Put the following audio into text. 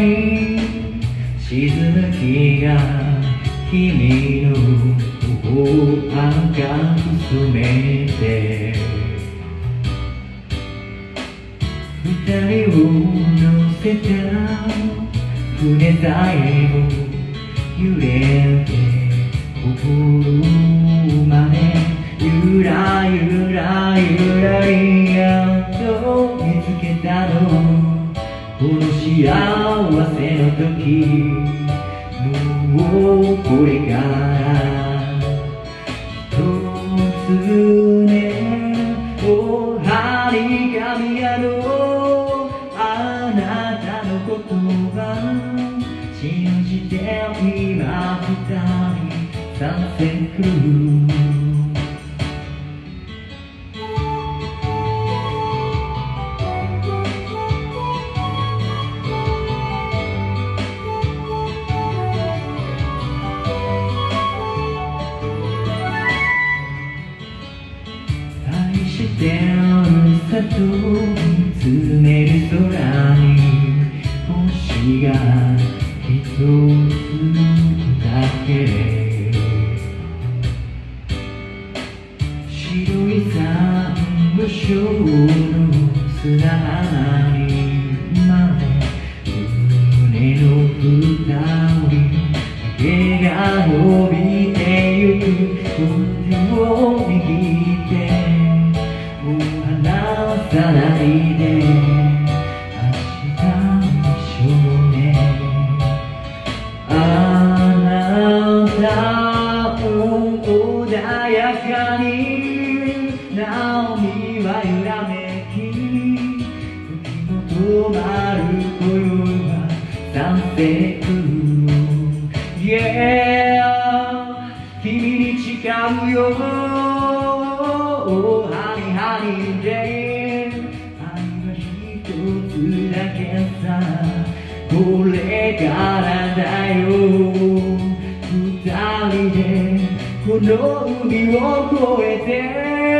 に沈む日が君の頬を赤く染めて二人を乗せた船さえも揺れて心までゆらゆら幸せの時もうこれから一つねおはりがみやのあなたのことは信じて今二人サンセックルー愛してるさと見つめる空に星が一つだけ白いサンゴ礁の砂浜にまで胸の二人だけが伸びてゆく。とても離さないで。明日一緒ねあなたを穏やかに。波は揺らめき。時も止まる今宵はサンセット Yeah 君に誓うよハニーハニーデイ愛は一つだけさこれからだよ。二人でこの海を越えて。